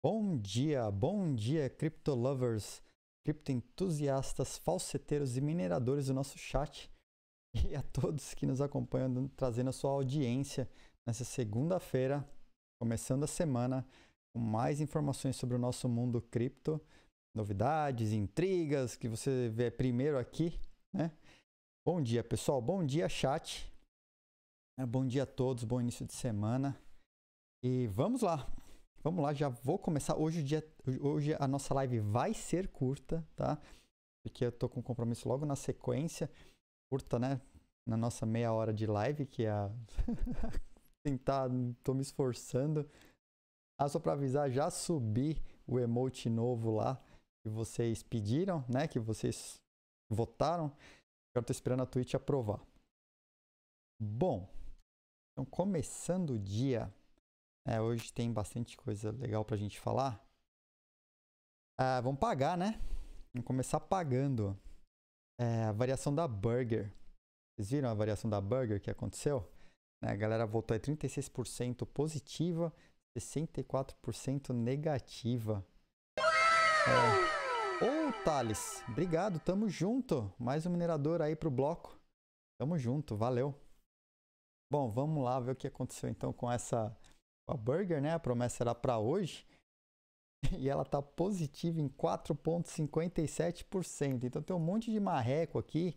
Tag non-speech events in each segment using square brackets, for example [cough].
Bom dia, bom dia, cripto lovers, cripto entusiastas, falseteiros e mineradores do nosso chat e a todos que nos acompanham, trazendo a sua audiência nessa segunda-feira, começando a semana com mais informações sobre o nosso mundo cripto, novidades, intrigas que você vê primeiro aqui, né? Bom dia, pessoal, bom dia, chat. Bom dia a todos, bom início de semana. E vamos lá, Vamos lá, já vou começar. Hoje, o dia, hoje a nossa live vai ser curta, tá? Porque eu tô com compromisso logo na sequência. Curta, né? Na nossa meia hora de live, que é a... [laughs] tentar, tô me esforçando. Ah, só para avisar, já subi o emote novo lá que vocês pediram, né? Que vocês votaram. Agora tô esperando a Twitch aprovar. Bom, então começando o dia, é, hoje tem bastante coisa legal pra gente falar. Ah, vamos pagar, né? Vamos começar pagando. É, a variação da Burger. Vocês viram a variação da Burger que aconteceu? A galera votou é 36% positiva, 64% negativa. É. Ô, Thales, obrigado, tamo junto. Mais um minerador aí pro bloco. Tamo junto, valeu. Bom, vamos lá ver o que aconteceu então com essa a Burger, né? A promessa era para hoje. [laughs] E ela tá positiva em 4,57%. Então tem um monte de marreco aqui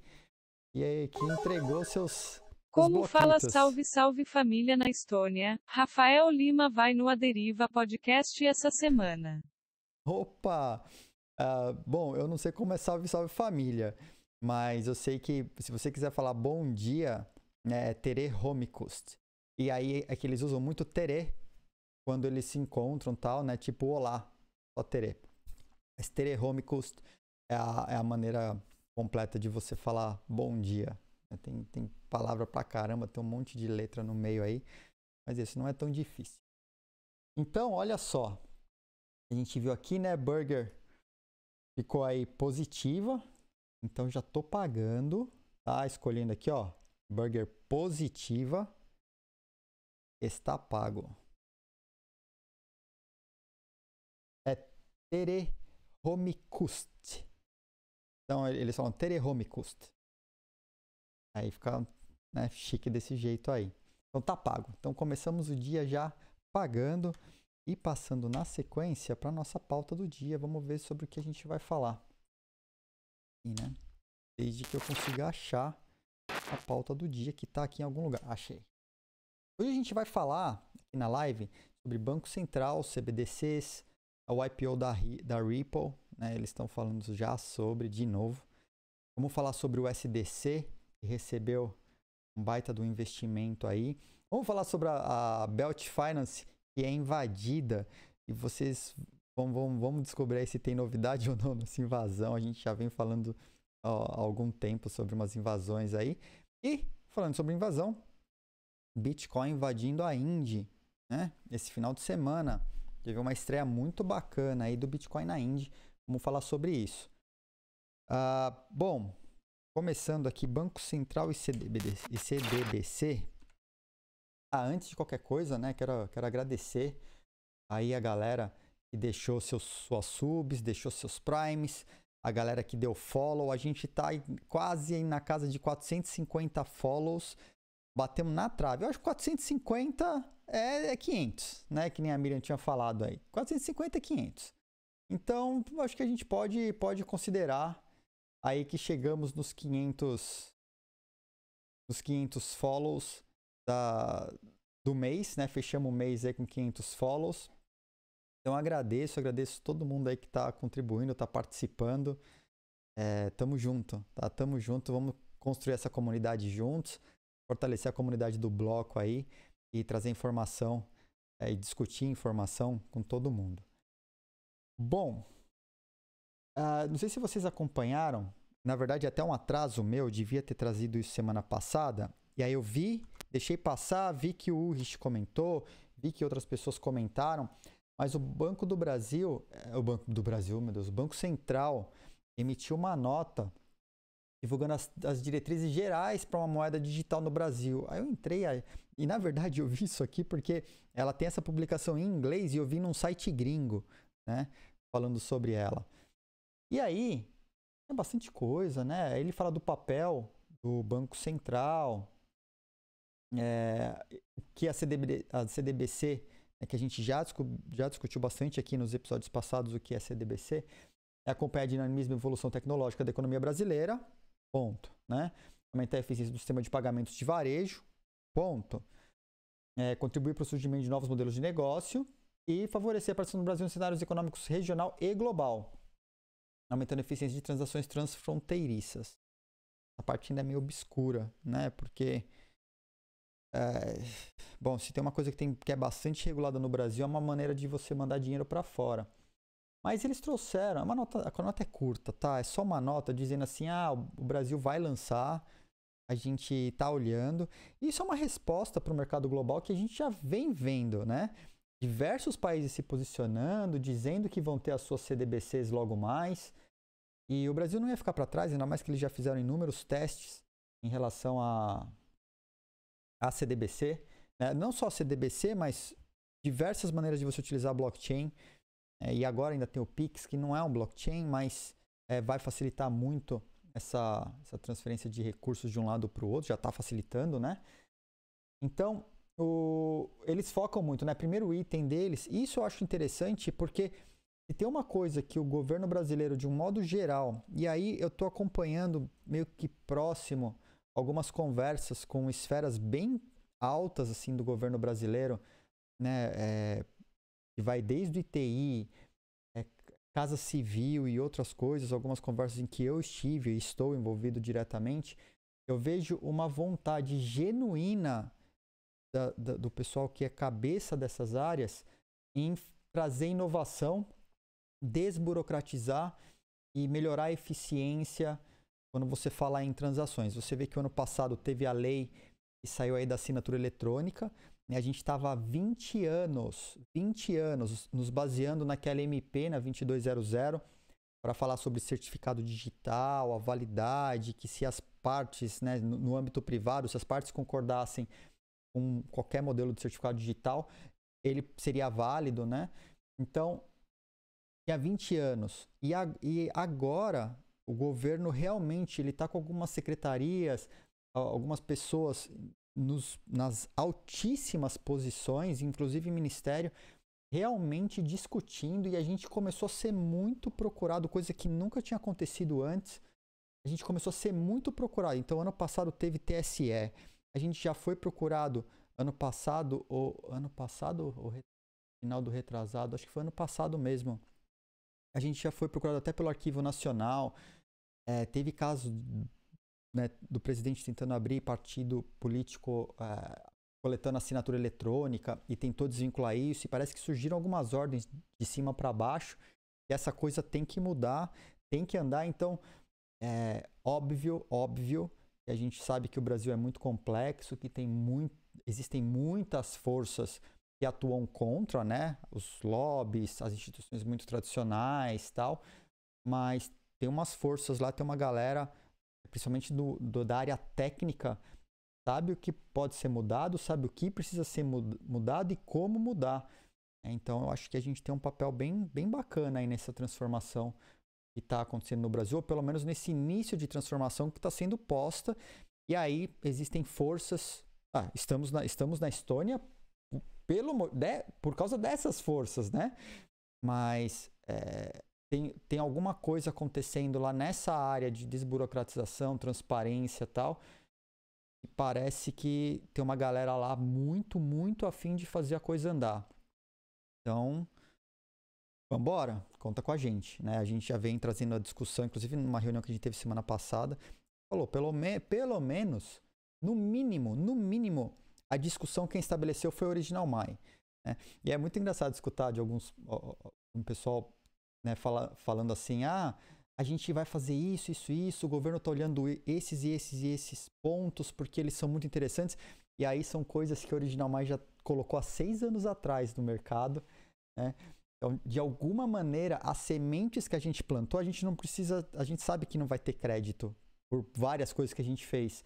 e aí, que entregou seus. Como fala salve salve família na Estônia, Rafael Lima vai no Aderiva Podcast essa semana. Opa! Uh, bom, eu não sei como é salve salve família, mas eu sei que se você quiser falar bom dia, né, é Tere Homicust. E aí é que eles usam muito Tere quando eles se encontram tal, né? Tipo, olá, só terê. Mas terê homicus é a, é a maneira completa de você falar bom dia. Né? Tem, tem palavra pra caramba, tem um monte de letra no meio aí, mas isso não é tão difícil. Então, olha só. A gente viu aqui, né? Burger ficou aí positiva. Então já tô pagando, tá? Escolhendo aqui, ó. Burger positiva. Está pago. Terehomikust. Então eles falam Terehomikust. Aí fica né, chique desse jeito aí. Então tá pago. Então começamos o dia já pagando e passando na sequência para nossa pauta do dia. Vamos ver sobre o que a gente vai falar. E, né? Desde que eu consiga achar a pauta do dia que está aqui em algum lugar. Achei. Hoje a gente vai falar aqui na live sobre Banco Central, CBDCs, o IPO da, da Ripple, né, eles estão falando já sobre, de novo. Vamos falar sobre o SDC, que recebeu um baita do investimento aí. Vamos falar sobre a, a Belt Finance, que é invadida. E vocês vão, vão, vamos descobrir se tem novidade [laughs] ou não nessa invasão. A gente já vem falando ó, há algum tempo sobre umas invasões aí. E, falando sobre invasão, Bitcoin invadindo a Indy, né? Esse final de semana. Teve uma estreia muito bacana aí do Bitcoin na Indy. Vamos falar sobre isso. Uh, bom, começando aqui, Banco Central e, CDBC. E CDBC. Ah, antes de qualquer coisa, né, quero, quero agradecer aí a galera que deixou seus, suas subs, deixou seus primes, a galera que deu follow. A gente tá quase na casa de 450 follows batemos na trave. Eu acho que 450 é, é 500, né? Que nem a Miriam tinha falado aí. 450 é 500. Então, acho que a gente pode, pode considerar aí que chegamos nos 500 nos 500 follows da, do mês, né? Fechamos o mês aí com 500 follows. Então agradeço, agradeço todo mundo aí que está contribuindo, está participando. É, tamo junto, tá? Tamo junto, vamos construir essa comunidade juntos fortalecer a comunidade do bloco aí e trazer informação é, e discutir informação com todo mundo. Bom, uh, não sei se vocês acompanharam, na verdade até um atraso meu, devia ter trazido isso semana passada, e aí eu vi, deixei passar, vi que o Ulrich comentou, vi que outras pessoas comentaram, mas o Banco do Brasil, é, o Banco do Brasil, meu Deus, o Banco Central emitiu uma nota divulgando as, as diretrizes gerais para uma moeda digital no Brasil. Aí eu entrei aí, e na verdade eu vi isso aqui porque ela tem essa publicação em inglês e eu vi num site gringo, né, falando sobre ela. E aí é bastante coisa, né? Ele fala do papel do Banco Central, é, que a, CDB, a CDBC, é que a gente já, já discutiu bastante aqui nos episódios passados o que é CDBC, é acompanhar dinamismo e evolução tecnológica da economia brasileira, ponto. Né? Aumentar a eficiência do sistema de pagamentos de varejo, ponto. É, contribuir para o surgimento de novos modelos de negócio e favorecer a participação do Brasil em cenários econômicos regional e global, aumentando a eficiência de transações transfronteiriças. A parte ainda é meio obscura, né? Porque é, bom, se tem uma coisa que, tem, que é bastante regulada no Brasil, é uma maneira de você mandar dinheiro para fora. Mas eles trouxeram, é uma nota, a nota é curta, tá? É só uma nota dizendo assim: ah, o Brasil vai lançar, a gente está olhando. Isso é uma resposta para o mercado global que a gente já vem vendo, né? Diversos países se posicionando, dizendo que vão ter as suas CDBCs logo mais. E o Brasil não ia ficar para trás, ainda mais que eles já fizeram inúmeros testes em relação a, a CDBC. Né? Não só a CDBC, mas diversas maneiras de você utilizar a blockchain. É, e agora ainda tem o Pix, que não é um blockchain, mas é, vai facilitar muito essa, essa transferência de recursos de um lado para o outro, já está facilitando, né? Então, o, eles focam muito, né? Primeiro item deles, isso eu acho interessante porque se tem uma coisa que o governo brasileiro, de um modo geral, e aí eu estou acompanhando meio que próximo algumas conversas com esferas bem altas assim do governo brasileiro, né? É, que vai desde o ITI, é, Casa Civil e outras coisas, algumas conversas em que eu estive e estou envolvido diretamente, eu vejo uma vontade genuína da, da, do pessoal que é cabeça dessas áreas em trazer inovação, desburocratizar e melhorar a eficiência quando você fala em transações. Você vê que o ano passado teve a lei que saiu aí da assinatura eletrônica, a gente estava há 20 anos, 20 anos, nos baseando naquela MP, na 2200, para falar sobre certificado digital, a validade, que se as partes, né, no, âmbito privado, se as partes concordassem com qualquer modelo de certificado digital, ele seria válido, né? Então, há 20 anos. E, a, e agora, o governo realmente ele está com algumas secretarias, algumas pessoas nos, nas altíssimas posições, inclusive ministério, realmente discutindo e a gente começou a ser muito procurado, coisa que nunca tinha acontecido antes. A gente começou a ser muito procurado. Então, ano passado teve TSE. A gente já foi procurado ano passado, ou ano passado, ou final do retrasado, acho que foi ano passado mesmo. A gente já foi procurado até pelo Arquivo Nacional. É, teve caso né, do presidente tentando abrir partido político uh, coletando assinatura eletrônica e tentou desvincular isso, e parece que surgiram algumas ordens de cima para baixo, e essa coisa tem que mudar, tem que andar. Então, é óbvio, óbvio, que a gente sabe que o Brasil é muito complexo, que tem muito, existem muitas forças que atuam contra, né? Os lobbies, as instituições muito tradicionais tal, mas tem umas forças lá, tem uma galera principalmente do, do, da área técnica, sabe o que pode ser mudado, sabe o que precisa ser mudado e como mudar. Então, eu acho que a gente tem um papel bem, bem bacana aí nessa transformação que está acontecendo no Brasil, ou pelo menos nesse início de transformação que está sendo posta. E aí existem forças. Ah, estamos na, estamos na Estônia pelo, por causa dessas forças, né? Mas é, tem, tem alguma coisa acontecendo lá nessa área de desburocratização, transparência tal. E parece que tem uma galera lá muito, muito afim de fazer a coisa andar. Então, vambora, conta com a gente. Né? A gente já vem trazendo a discussão, inclusive numa reunião que a gente teve semana passada. Falou, pelo, me pelo menos, no mínimo, no mínimo, a discussão quem estabeleceu foi o Original Mai. Né? E é muito engraçado escutar de alguns um pessoal né, fala, falando assim, ah, a gente vai fazer isso, isso, isso, o governo está olhando esses e esses e esses pontos porque eles são muito interessantes. E aí são coisas que o Original Mais já colocou há seis anos atrás no mercado. Né? Então, de alguma maneira, as sementes que a gente plantou, a gente não precisa, a gente sabe que não vai ter crédito por várias coisas que a gente fez.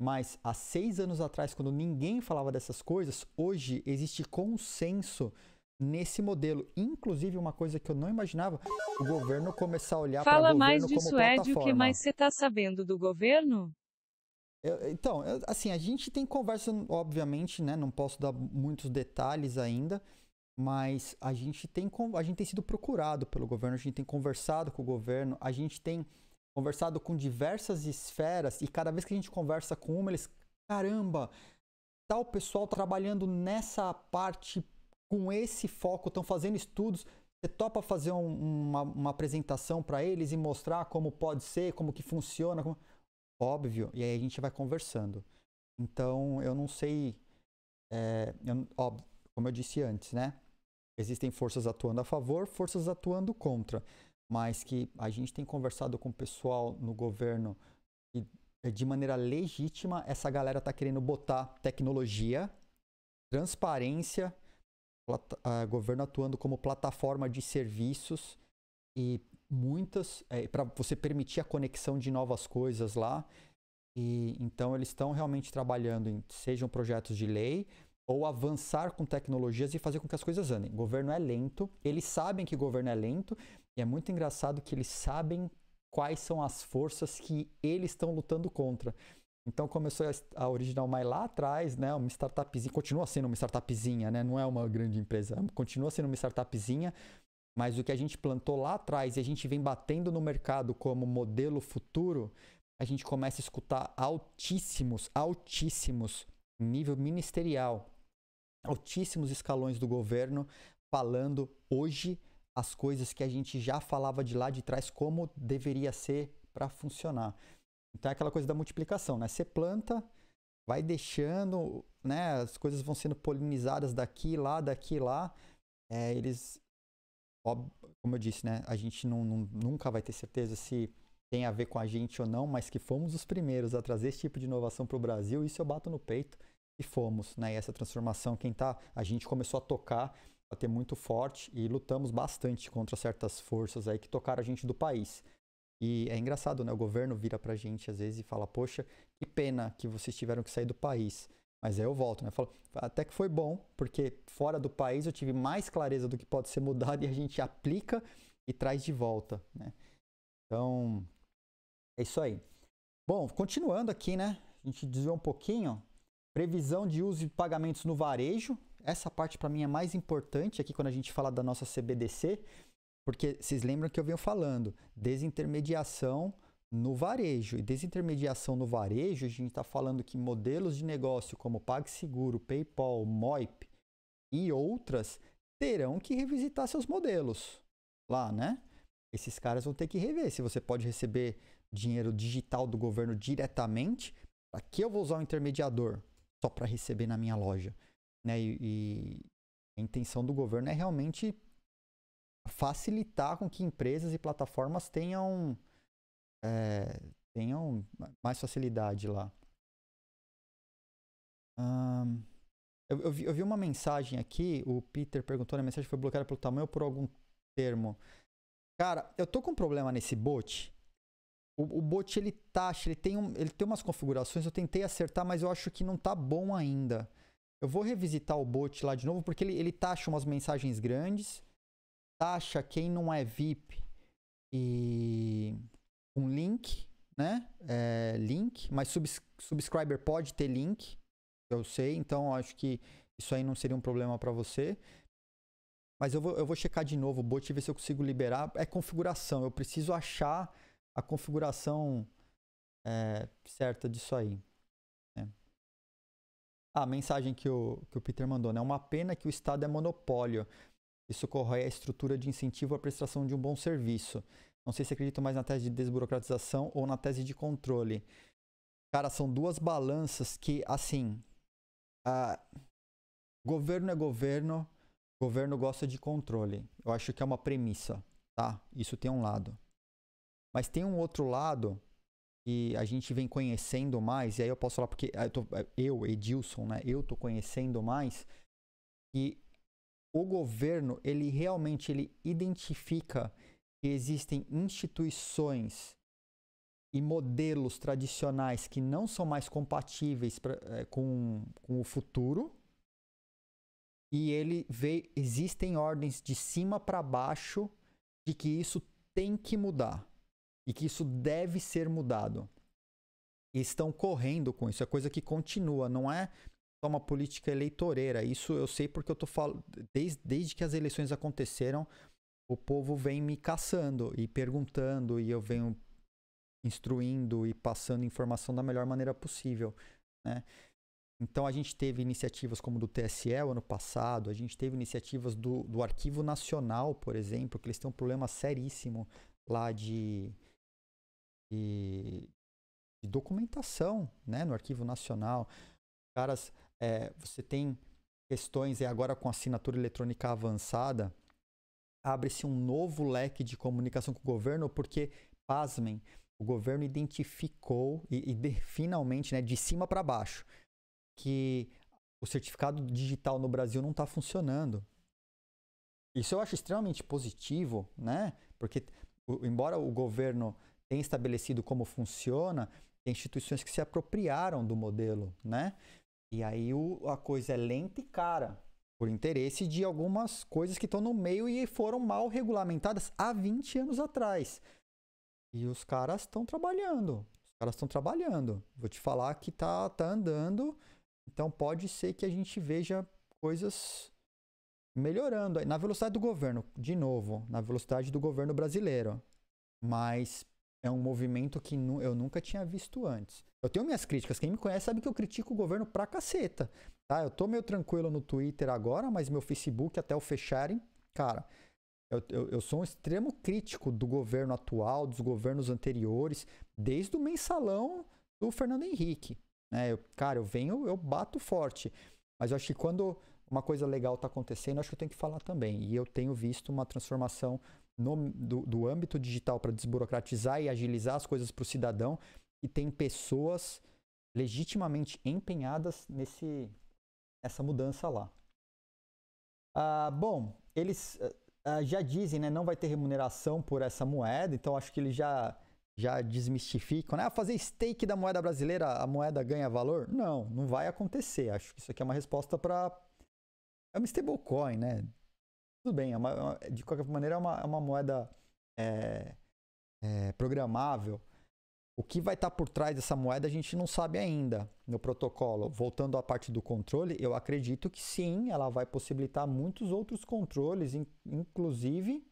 Mas há seis anos atrás, quando ninguém falava dessas coisas, hoje existe consenso nesse modelo. Inclusive, uma coisa que eu não imaginava, o governo começar a olhar para o governo mais disso, Ed, o que mais você está sabendo do governo? Eu, então, eu, assim, a gente tem conversa, obviamente, né? Não posso dar muitos detalhes ainda, mas a gente tem, a gente tem sido procurado pelo governo, a gente tem conversado com o governo, a gente tem conversado com diversas esferas e cada vez que a gente conversa com uma, eles, caramba, tá o pessoal trabalhando nessa parte com esse foco, estão fazendo estudos. Você topa fazer um, uma, uma, apresentação para eles e mostrar como pode ser, como que funciona? Como... Óbvio, e aí a gente vai conversando. Então, eu não sei, é, eu, óbvio, como eu disse antes, né? Existem forças atuando a favor, forças atuando contra mas que a gente tem conversado com o pessoal no governo e eh, de maneira legítima essa galera está querendo botar tecnologia, transparência, uh, governo atuando como plataforma de serviços e muitas é, para você permitir a conexão de novas coisas lá. E então eles estão realmente trabalhando em sejam projetos de lei ou avançar com tecnologias e fazer com que as coisas andem. Governo é lento, eles sabem que o governo é lento e é muito engraçado que eles sabem quais são as forças que eles estão lutando contra. Então começou a Original My lá atrás, né, uma startupzinha, continua sendo uma startupzinha, né, não é uma grande empresa, continua sendo uma startupzinha, mas o que a gente plantou lá atrás e a gente vem batendo no mercado como modelo futuro, a gente começa a escutar altíssimos, altíssimos nível ministerial, altíssimos escalões do governo falando hoje as coisas que a gente já falava de lá de trás, como deveria ser para funcionar. Então é aquela coisa da multiplicação, né? Você planta, vai deixando, né? As coisas vão sendo polinizadas daqui, lá, daqui, lá. É, eles, como eu disse, né? A gente não, não, nunca vai ter certeza se tem a ver com a gente ou não, mas que fomos os primeiros a trazer esse tipo de inovação para o Brasil, isso eu bato no peito e fomos, né? E essa transformação, quem tá, a gente começou a tocar bater muito forte e lutamos bastante contra certas forças aí que tocaram a gente do país. E é engraçado, né? O governo vira pra gente às vezes e fala: Poxa, que pena que vocês tiveram que sair do país. Mas aí eu volto, né? Falo, até que foi bom, porque fora do país eu tive mais clareza do que pode ser mudado [laughs] e a gente aplica e traz de volta, né? Então, é isso aí. Bom, continuando aqui, né? A gente desviou um pouquinho. Previsão de uso de pagamentos no varejo, essa parte para mim é mais importante aqui quando a gente fala da nossa CBDC, porque vocês lembram que eu venho falando desintermediação no varejo. E desintermediação no varejo, a gente está falando que modelos de negócio como PagSeguro, PayPal, Moip e outras terão que revisitar seus modelos lá, né? Esses caras vão ter que rever se você pode receber dinheiro digital do governo diretamente. Para que eu vou usar um intermediador só para receber na minha loja? Né? E, e a intenção do governo é realmente facilitar com que empresas e plataformas tenham, é, tenham mais facilidade lá. Um, eu, eu, vi, eu, vi, uma mensagem aqui, o Peter perguntou, a mensagem foi bloqueada pelo tamanho ou por algum termo. Cara, eu tô com um problema nesse bot. O, o bot ele taxa, ele tem, um, ele tem umas configurações, eu tentei acertar, mas eu acho que não tá bom ainda. Eu vou revisitar o bot lá de novo, porque ele, ele taxa umas mensagens grandes, taxa quem não é VIP e um link, né? É, link, mas subs subscriber pode ter link, eu sei, então acho que isso aí não seria um problema para você. Mas eu vou, eu vou checar de novo o bot e ver se eu consigo liberar. É configuração, eu preciso achar a configuração é, certa disso aí. A mensagem que o, que o Peter mandou, né? Uma pena que o Estado é monopólio. Isso corrói a estrutura de incentivo à prestação de um bom serviço. Não sei se acredito mais na tese de desburocratização ou na tese de controle. Cara, são duas balanças que, assim. Governo é governo, governo gosta de controle. Eu acho que é uma premissa, tá? Isso tem um lado. Mas tem um outro lado que a gente vem conhecendo mais, e aí eu posso falar porque eu, tô, eu Edilson, né, eu tô conhecendo mais, que o governo, ele realmente ele identifica que existem instituições e modelos tradicionais que não são mais compatíveis pra, é, com, com o futuro. E ele vê, existem ordens de cima para baixo de que isso tem que mudar e que isso deve ser mudado. E estão correndo com isso, é coisa que continua, não é uma política eleitoreira. Isso eu sei porque eu tô falando desde, desde que as eleições aconteceram, o povo vem me caçando e perguntando e eu venho instruindo e passando informação da melhor maneira possível, né? Então a gente teve iniciativas como do TSE ano passado, a gente teve iniciativas do, do Arquivo Nacional, por exemplo, que eles têm um problema seríssimo lá de, de, de documentação né, no Arquivo Nacional. Caras, é, você tem questões, e agora com assinatura eletrônica avançada, abre-se um novo leque de comunicação com o governo, porque, pasmem, o governo identificou e, e de, finalmente, né, de cima para baixo, que o certificado digital no Brasil não está funcionando. Isso eu acho extremamente positivo, né? Porque, o, embora o governo tenha estabelecido como funciona, tem instituições que se apropriaram do modelo, né? E aí o, a coisa é lenta e cara, por interesse de algumas coisas que estão no meio e foram mal regulamentadas há 20 anos atrás. E os caras estão trabalhando. Os caras estão trabalhando. Vou te falar que tá, tá andando. Então pode ser que a gente veja coisas melhorando. Na velocidade do governo, de novo, na velocidade do governo brasileiro. Mas é um movimento que eu nunca tinha visto antes. Eu tenho minhas críticas. Quem me conhece sabe que eu critico o governo pra caceta. Tá? Eu tô meio tranquilo no Twitter agora, mas meu Facebook, até o fecharem, cara, eu, eu, eu, sou um extremo crítico do governo atual, dos governos anteriores, desde o mensalão do Fernando Henrique. Né? Eu, cara, eu venho, eu bato forte. Mas eu acho que quando uma coisa legal está acontecendo, acho que eu tenho que falar também. E eu tenho visto uma transformação no, do, do âmbito digital para desburocratizar e agilizar as coisas para o cidadão. E tem pessoas legitimamente empenhadas nesse, nessa mudança lá. Ah, bom, eles uh, já dizem, né, não vai ter remuneração por essa moeda, então acho que eles já já desmistificam, né? Ah, fazer stake da moeda brasileira, a moeda ganha valor? Não, não vai acontecer. Acho que isso aqui é uma resposta para é uma stablecoin, né? Tudo bem, é uma, de qualquer maneira é uma, é uma moeda é, é, programável. O que vai estar por trás dessa moeda a gente não sabe ainda no protocolo. Voltando à parte do controle, eu acredito que sim, ela vai possibilitar muitos outros controles, inclusive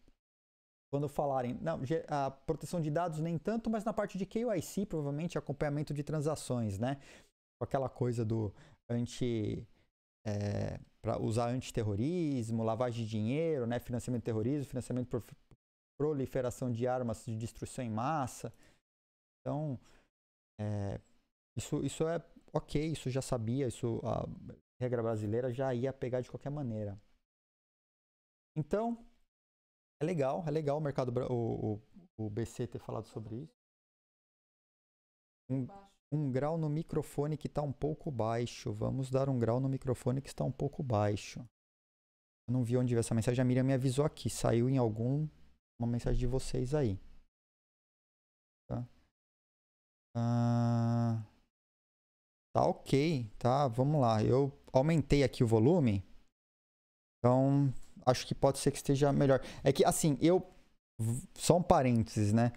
quando falarem, não, a proteção de dados nem tanto, mas na parte de KYC, provavelmente acompanhamento de transações, né? Aquela coisa do anti é, para usar antiterrorismo, lavagem de dinheiro, né? Financiamento de terrorismo, financiamento por proliferação de armas de destruição em massa. Então, é, isso, isso é ok, isso já sabia, isso a regra brasileira já ia pegar de qualquer maneira. Então, é legal, é legal o mercado, o, o, o BC ter falado sobre isso. Um, um grau no microfone que está um pouco baixo. Vamos dar um grau no microfone que está um pouco baixo. Eu não vi onde veio essa mensagem. A Miriam me avisou aqui. Saiu em algum uma mensagem de vocês aí. Tá? Ah, tá ok, tá? Vamos lá. Eu aumentei aqui o volume. Então, acho que pode ser que esteja melhor. É que, assim, eu. Só um parênteses, né?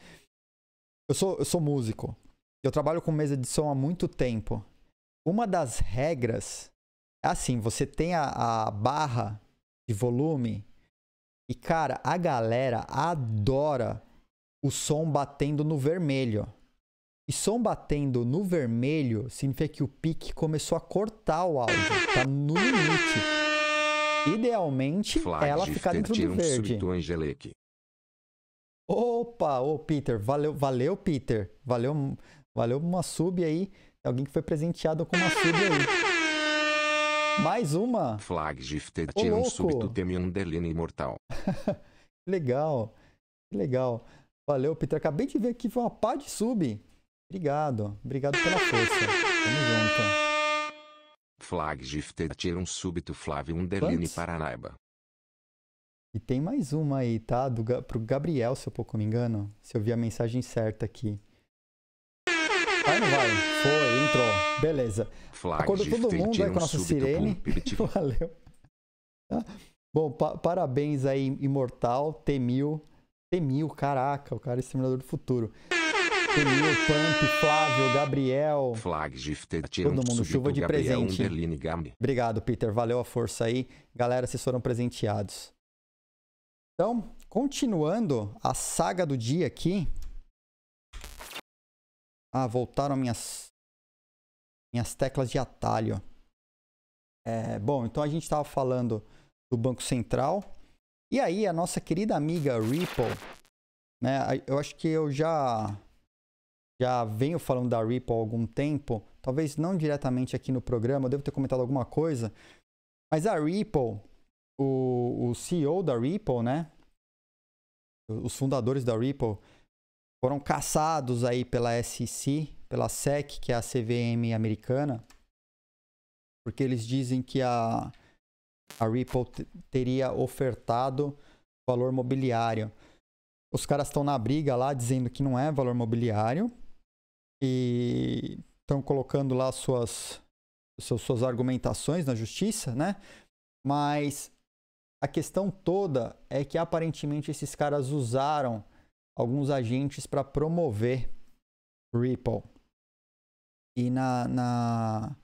Eu sou, eu sou músico. Eu trabalho com mesa de som há muito tempo. Uma das regras é assim: você tem a, a barra de volume. E, cara, a galera adora o som batendo no vermelho. E som batendo no vermelho significa que o pique começou a cortar o áudio. Tá no limite. Idealmente, Flag ela fica dentro do verde. Opa, ô Peter, valeu, valeu Peter. Valeu, valeu uma sub aí. Alguém que foi presenteado com uma sub aí. Mais uma. Flag Gifted tira um súbito teme underline imortal. [laughs] legal, legal. Valeu, Peter. Acabei de ver que foi uma pá de sub. Obrigado. Obrigado pela força. Tamo junto. Flag Gifted tira um súbito Flávio Underline Paranaiba. E tem mais uma aí, tá? Do, pro Gabriel, se eu pouco me engano. Se eu vi a mensagem certa aqui. Vai ou não vai? Foi, entrou. Beleza. Flag Acordou todo mundo aí tira com a nossa sirene. [laughs] Valeu. Tá? Bom, pa- parabéns aí, Imortal, T1000. T1000, caraca, o cara é Exterminador do Futuro. T1000, Pump, Flávio, Gabriel. Flag Todo mundo, chuva de Gabriel presente. Obrigado, Peter. Valeu a força aí. Galera, vocês foram presenteados. Então, continuando a saga do dia aqui. Ah, voltaram minhas minhas teclas de atalho. É, bom, então a gente estava falando do Banco Central. E aí, a nossa querida amiga Ripple, né? Eu acho que eu já já venho falando da Ripple há algum tempo, talvez não diretamente aqui no programa, eu devo ter comentado alguma coisa, mas a Ripple, o, o CEO da Ripple, né? Os fundadores da Ripple foram caçados aí pela SEC, pela SEC, que é a CVM americana, porque eles dizem que a, a Ripple te- teria ofertado valor mobiliário. Os caras estão na briga lá dizendo que não é valor mobiliário e estão colocando lá suas, suas, suas argumentações na justiça, né? Mas a questão toda é que aparentemente esses caras usaram alguns agentes para promover Ripple. E na, na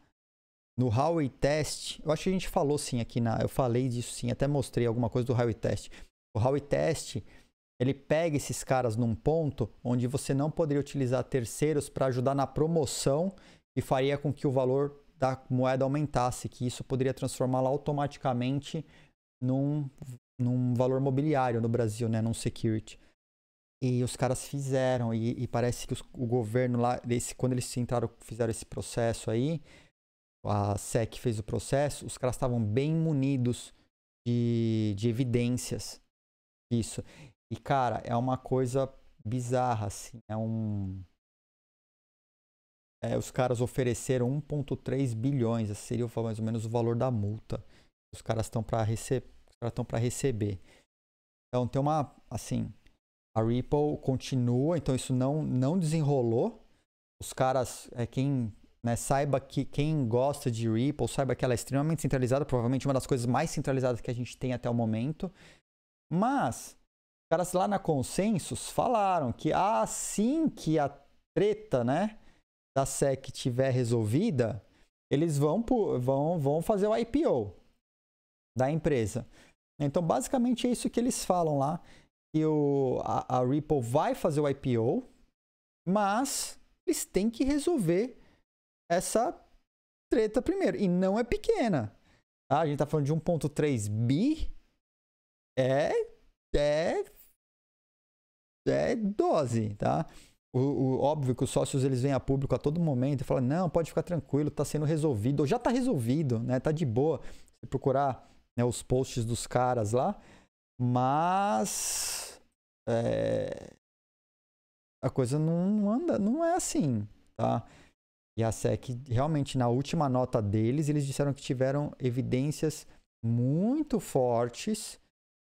no Howey Test, eu acho que a gente falou sim aqui na, eu falei disso sim, até mostrei alguma coisa do Howey Test. O Howey Test, ele pega esses caras num ponto onde você não poderia utilizar terceiros para ajudar na promoção e faria com que o valor da moeda aumentasse, que isso poderia transformá-la automaticamente num, num valor mobiliário no Brasil, né, num security. E os caras fizeram, e, e parece que os- o governo lá, esse, quando eles entraram, fizeram esse processo aí, a SEC fez o processo, os caras estavam bem munidos de, de evidências disso. E, cara, é uma coisa bizarra, assim. É um. É, os caras ofereceram 1,3 bilhões, esse seria mais ou menos o valor da multa. Os caras estão para para receber. Então tem uma. Assim. A Ripple continua, então isso não, não desenrolou. Os caras. É, quem né, saiba que quem gosta de Ripple, saiba que ela é extremamente centralizada, provavelmente uma das coisas mais centralizadas que a gente tem até o momento. Mas, os caras lá na Consensus falaram que assim que a treta né, da SEC tiver resolvida, eles vão, vão, vão fazer o IPO da empresa. Então, basicamente é isso que eles falam lá, que o, a, a Ripple vai fazer o IPO, mas eles têm que resolver essa treta primeiro. E não é pequena. tá? A gente tá falando de 1.3 bi. É, é, é dose, tá? O, o- óbvio que os sócios eles vêm a público a todo momento e falam, não, pode ficar tranquilo, tá sendo resolvido, ou já tá resolvido, né? Tá de boa. Se procurar né, os posts dos caras lá, mas é, a coisa não, anda, não é assim, tá? E a SEC, realmente, na última nota deles, eles disseram que tiveram evidências muito fortes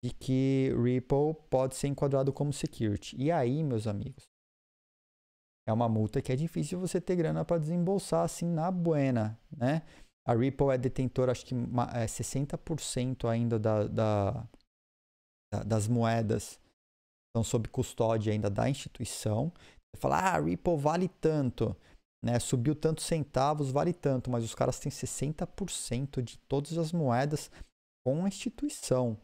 de que Ripple pode ser enquadrado como security. E aí, meus amigos, é uma multa que é difícil você ter grana para desembolsar assim na buena, né? A Ripple é detentora, acho que é 60% ainda da, da, da- das moedas estão sob custódia ainda da instituição. Você fala, ah, Ripple vale tanto, né? Subiu tantos centavos, vale tanto, mas os caras têm 60% de todas as moedas com a instituição,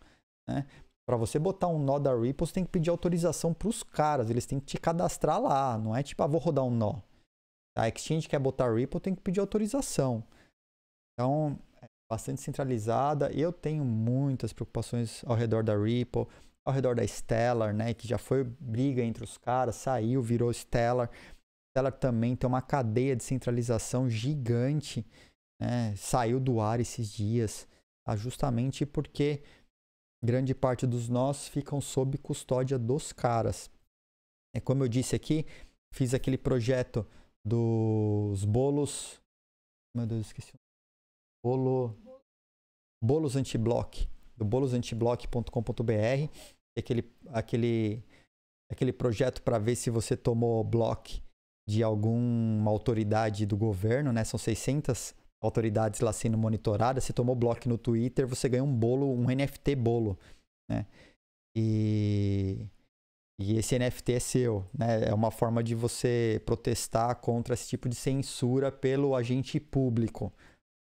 né? Para você botar um nó da Ripple, você tem que pedir autorização para os caras, eles têm que te cadastrar lá, não é tipo, ah, vou rodar um nó. A Exchange quer botar Ripple, tem que pedir autorização. Então, bastante centralizada. Eu tenho muitas preocupações ao redor da Ripple, ao redor da Stellar, né, que já foi briga entre os caras, saiu, virou Stellar. Stellar também tem uma cadeia de centralização gigante, né, saiu do ar esses dias, tá? justamente porque grande parte dos nós ficam sob custódia dos caras. É como eu disse aqui, fiz aquele projeto dos bolos. Meu Deus, esqueci. o Bolo. Bolos Antiblock. Do bolosantiBlock.com.br. Aquele, aquele, aquele projeto para ver se você tomou block de alguma autoridade do governo, né? São 600 autoridades lá sendo monitoradas. Você tomou bloco no Twitter, você ganha um bolo, um NFT bolo, né? E, e esse NFT é seu, né? É uma forma de você protestar contra esse tipo de censura pelo agente público,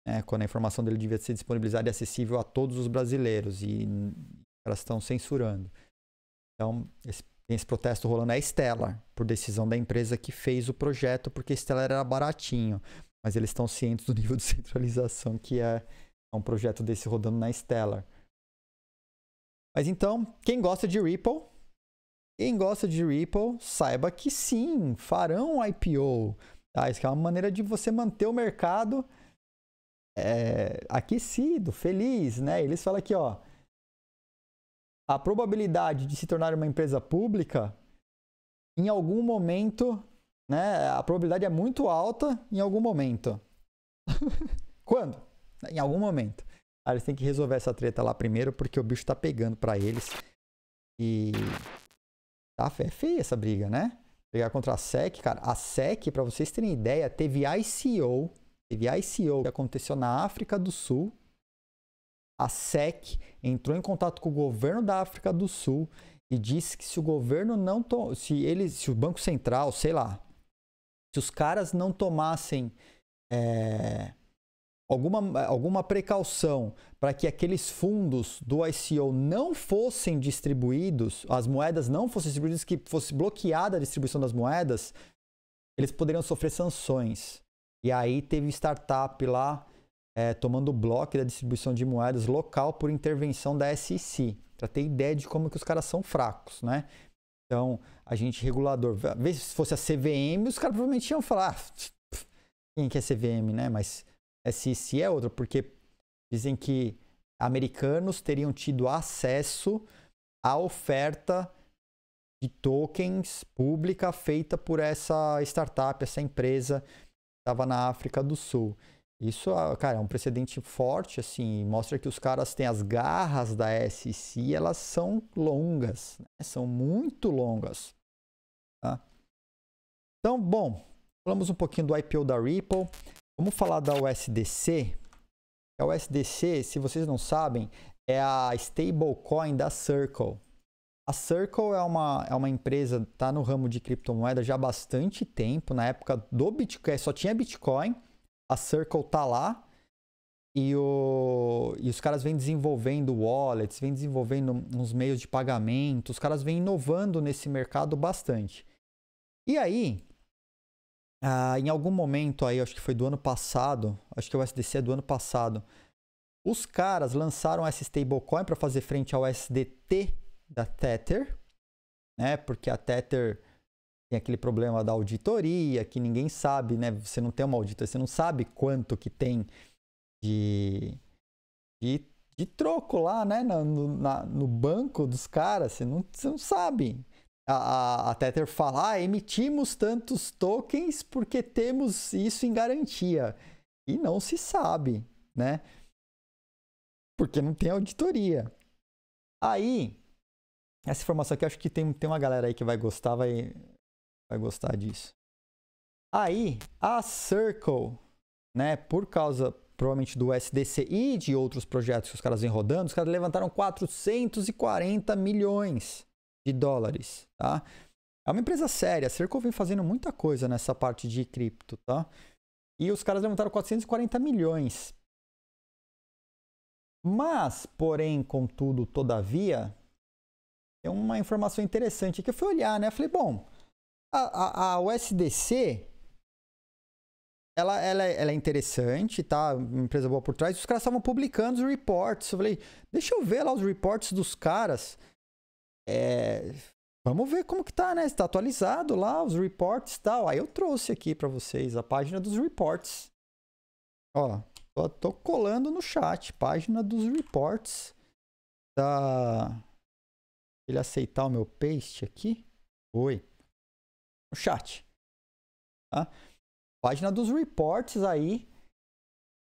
né? Quando a informação dele devia ser disponibilizada e acessível a todos os brasileiros e elas estão censurando. Então, esse, tem esse protesto rolando é a Stellar, por decisão da empresa que fez o projeto, porque Stellar era baratinho. Mas eles estão cientes do nível de centralização que é um projeto desse rodando na Stellar. Mas então, quem gosta de Ripple, quem gosta de Ripple, saiba que sim, farão IPO. Tá? Isso é uma maneira de você manter o mercado é, aquecido, feliz, né? Eles falam aqui, ó, a probabilidade de se tornar uma empresa pública, em algum momento, né? A probabilidade é muito alta em algum momento. [laughs] Quando? Em algum momento. Aí eles têm que resolver essa treta lá primeiro, porque o bicho tá pegando para eles. E. Tá, é feia essa briga, né? Brigar contra a SEC, cara. A SEC, para vocês terem ideia, teve ICO. Teve ICO que aconteceu na África do Sul a SEC entrou em contato com o governo da África do Sul e disse que se o governo não se eles, se o Banco Central, sei lá, se os caras não tomassem é, alguma, alguma precaução para que aqueles fundos do ICO não fossem distribuídos, as moedas não fossem distribuídas, que fosse bloqueada a distribuição das moedas, eles poderiam sofrer sanções. E aí teve startup lá é, tomando bloco da distribuição de moedas local por intervenção da SEC, para ter ideia de como que os caras são fracos, né? Então, a gente regulador, vê se fosse a CVM, os caras provavelmente iam falar, ah, quem que é CVM, né? Mas SEC é outra, porque dizem que americanos teriam tido acesso à oferta de tokens pública feita por essa startup, essa empresa estava na África do Sul. Isso, ah, cara, é um precedente forte, assim, mostra que os caras têm as garras da SEC, elas são longas, né? são muito longas. Tá? Então, bom, falamos um pouquinho do IPO da Ripple. Vamos falar da USDC. A USDC, se vocês não sabem, é a stablecoin da Circle. A Circle é uma, é uma empresa, está no ramo de criptomoeda já há bastante tempo. Na época do Bitcoin, só tinha Bitcoin a Circle tá lá e, o, e os caras vêm desenvolvendo wallets, vêm desenvolvendo uns meios de pagamento, os caras vêm inovando nesse mercado bastante. E aí, ah, em algum momento aí, acho que foi do ano passado, acho que o SDC é do ano passado, os caras lançaram essa stablecoin para fazer frente ao SDT da Tether, né? Porque a Tether tem aquele problema da auditoria, que ninguém sabe, né? Você não tem uma auditoria, você não sabe quanto que tem de, de, de troco lá, né? No, na, no banco dos caras, você não, você não sabe. A, a, a Tether fala, ah, emitimos tantos tokens porque temos isso em garantia. E não se sabe, né? Porque não tem auditoria. Aí, essa informação aqui, acho que tem, tem uma galera aí que vai gostar, vai, vai gostar disso. Aí, a Circle, né, por causa provavelmente do SDC e de outros projetos que os caras vêm rodando, os caras levantaram 440 milhões de dólares, tá? É uma empresa séria, a Circle vem fazendo muita coisa nessa parte de cripto, tá? E os caras levantaram 440 milhões. Mas, porém, contudo, todavia, tem uma informação interessante que eu fui olhar, né? Falei, bom, a, a, a USDC, ela, ela, ela é interessante, tá? Uma empresa boa por trás. Os caras estavam publicando os reports. Eu falei, deixa eu ver lá os reports dos caras. É, vamos ver como que tá, né? Está atualizado lá os reports e tal. Aí eu trouxe aqui para vocês a página dos reports. Ó, tô, tô colando no chat, página dos reports da ele aceitar o meu paste aqui. Oi no chat. Tá? Página dos reports aí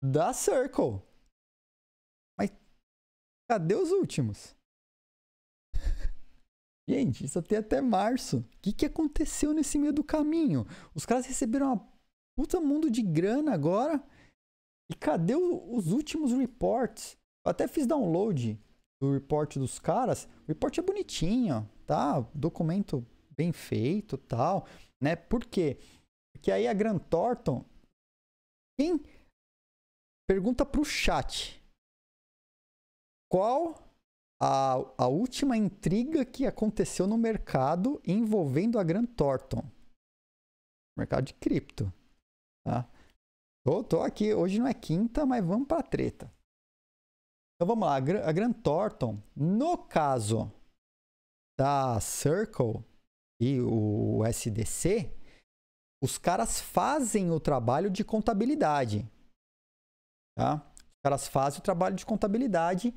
da Circle. Mas cadê os últimos? [laughs] Gente, isso até até março. O que, que aconteceu nesse meio do caminho? Os caras receberam uma puta mundo de grana agora. E cadê o, os últimos reports? Eu até fiz download do report dos caras. O report é bonitinho, tá? Documento bem feito, tal, né? Por quê? Porque aí a Grant Thornton quem pergunta pro chat qual a, a última intriga que aconteceu no mercado envolvendo a Grant Thornton. Mercado de cripto. Tá? Tô, tô aqui, hoje não é quinta, mas vamos pra treta. Então vamos lá, a Grant Thornton, no caso da Circle e o SDC, os caras fazem o trabalho de contabilidade. Tá? Os caras fazem o trabalho de contabilidade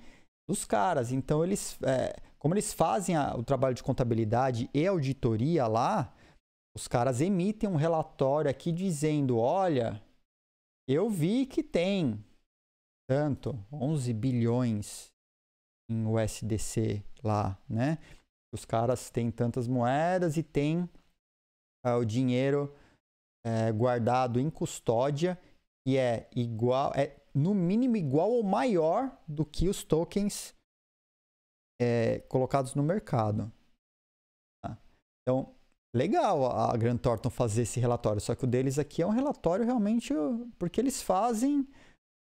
dos caras. Então, eles, é, como eles fazem a, o trabalho de contabilidade e auditoria lá, os caras emitem um relatório aqui dizendo: olha, eu vi que tem tanto, 11 bilhões em USDC lá, né? Os caras têm tantas moedas e tem uh, o dinheiro uh, guardado em custódia que é igual, é no mínimo igual ou maior do que os tokens é, colocados no mercado. Tá? Então, legal a Grant Thornton fazer esse relatório, só que o deles aqui é um relatório realmente porque eles fazem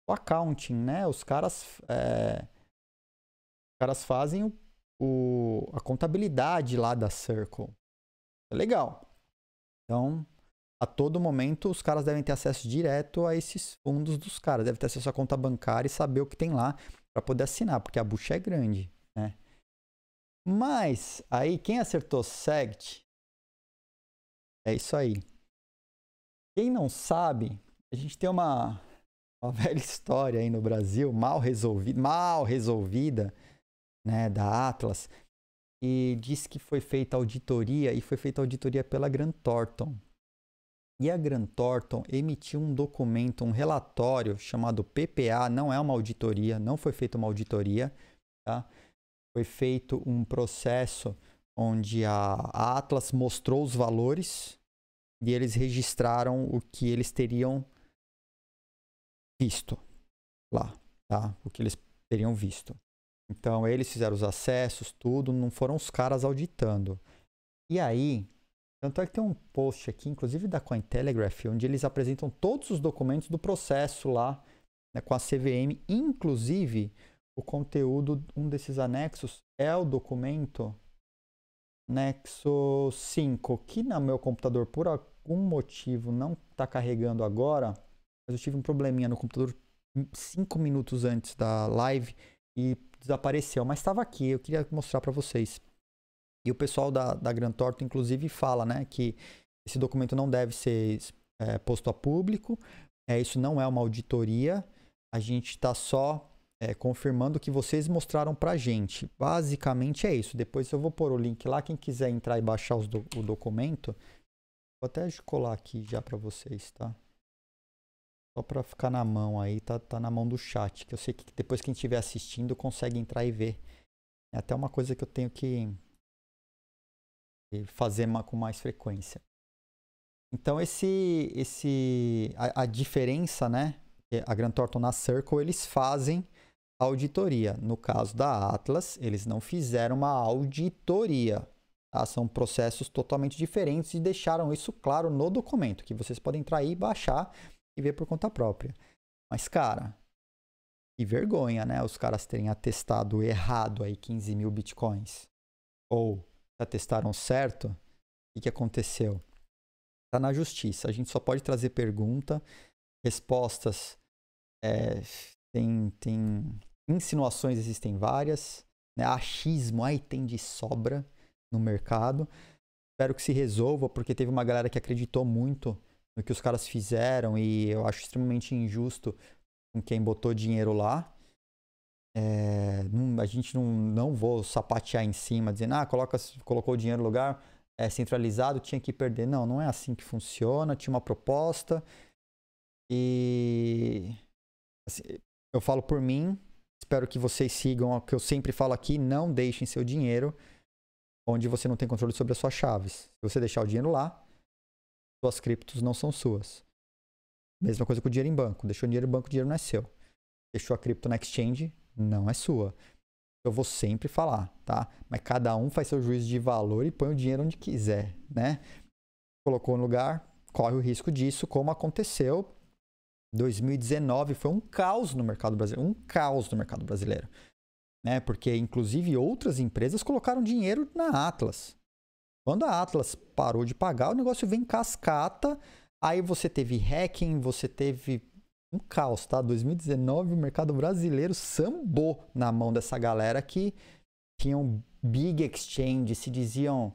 o accounting, né? Os caras, é, os caras fazem o, o, a contabilidade lá da Circle. É legal. Então, a todo momento os caras devem ter acesso direto a esses fundos dos caras, devem ter acesso à conta bancária e saber o que tem lá para poder assinar, porque a bucha é grande, né? Mas aí quem acertou SEGT é isso aí. Quem não sabe, a gente tem uma, uma [laughs] velha história aí no Brasil, mal resolvida, mal resolvida, né, da Atlas, e diz que foi feita auditoria e foi feita auditoria pela Grant Thornton. E a Grant Thornton emitiu um documento, um relatório chamado PPA, não é uma auditoria, não foi feita uma auditoria, tá? Foi feito um processo onde a, Atlas mostrou os valores e eles registraram o que eles teriam visto lá, tá? O que eles teriam visto. Então eles fizeram os acessos, tudo, não foram os caras auditando. E aí, tanto é que tem um post aqui, inclusive da Cointelegraph, onde eles apresentam todos os documentos do processo lá né, com a CVM, inclusive o conteúdo, um desses anexos é o documento Nexo 5, que no meu computador, por algum motivo, não está carregando agora, mas eu tive um probleminha no computador cinco minutos antes da live e desapareceu, mas estava aqui, eu queria mostrar para vocês. E o pessoal da, da Grand Torto, inclusive, fala né, que esse documento não deve ser é, posto a público, é, isso não é uma auditoria, a gente está só é, confirmando o que vocês mostraram para a gente. Basicamente é isso. Depois eu vou pôr o link lá, quem quiser entrar e baixar do, o documento, vou até colar aqui já para vocês, tá? Só para ficar na mão aí, tá, tá na mão do chat, que eu sei que depois quem estiver assistindo consegue entrar e ver. É até uma coisa que eu tenho que e fazer com mais frequência. Então esse esse a, a, diferença, né? A Grant Thornton na Circle eles fazem auditoria. No caso da Atlas, eles não fizeram uma auditoria. Tá? São processos totalmente diferentes e deixaram isso claro no documento, que vocês podem entrar aí, baixar e ver por conta própria. Mas, cara, que vergonha, né? Os caras terem atestado errado aí 15 mil bitcoins. Ou já testaram certo, o que, aconteceu? Está na justiça. A gente só pode trazer pergunta, respostas. É, tem, tem insinuações, existem várias. Né? Achismo, aí tem de sobra no mercado. Espero que se resolva, porque teve uma galera que acreditou muito no que os caras fizeram e eu acho extremamente injusto com quem botou dinheiro lá. É, não, a gente não, não vou sapatear em cima, dizendo, ah, coloca, colocou o dinheiro no lugar, é centralizado, tinha que perder. Não, não é assim que funciona. Tinha uma proposta e assim, eu falo por mim. Espero que vocês sigam o que eu sempre falo aqui: não deixem seu dinheiro onde você não tem controle sobre as suas chaves. Se você deixar o dinheiro lá, suas criptos não são suas. Mesma coisa com o dinheiro em banco. Deixou dinheiro em banco, o dinheiro não é seu. Deixou a cripto na exchange, não é sua. Eu vou sempre falar, tá? Mas cada um faz seu juízo de valor e põe o dinheiro onde quiser, né? Colocou no lugar, corre o risco disso, como aconteceu. 2019 foi um caos no mercado brasileiro, um caos no mercado brasileiro, né? Porque inclusive outras empresas colocaram dinheiro na Atlas. Quando a Atlas parou de pagar, o negócio vem cascata. Aí você teve hacking, você teve um caos, tá? 2019 o mercado brasileiro sambou na mão dessa galera que tinham big exchange, se diziam,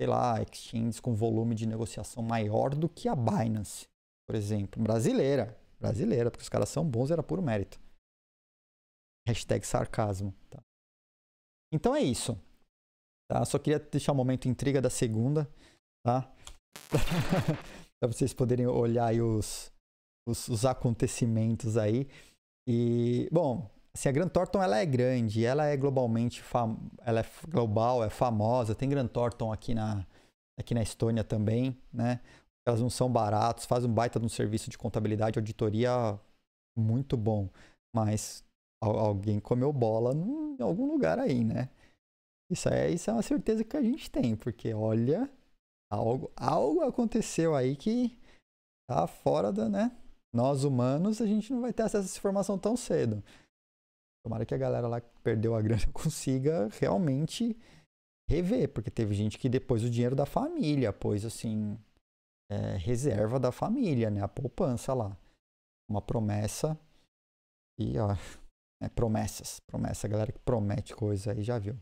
sei lá, exchanges com volume de negociação maior do que a Binance, por exemplo. Brasileira, brasileira, porque os caras são bons, era puro mérito. Hashtag sarcasmo, tá? Então é isso. Tá? Só queria deixar um momento intriga da segunda, tá? [laughs] para vocês poderem olhar os, os, os, acontecimentos aí. E, bom, assim, a Grant Thornton ela é grande, ela é globalmente, fam... ela é global, é famosa. Tem Grant Thornton aqui na, aqui na Estônia também, né? Elas não são baratos, faz um baita de um serviço de contabilidade, auditoria muito bom. Mas alguém comeu bola em algum lugar aí, né? Isso é, isso é uma certeza que a gente tem, porque olha, algo, algo aconteceu aí que tá fora da, né? Nós humanos, a gente não vai ter acesso a essa informação tão cedo. Tomara que a galera lá que perdeu a grana [laughs] consiga realmente rever, porque teve gente que depois o dinheiro da família, pôs assim, é, reserva da família, né? A poupança lá. Uma promessa. E, ó, é, promessas. Promessa, a galera que promete coisa aí já viu.